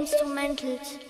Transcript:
Instrumentals.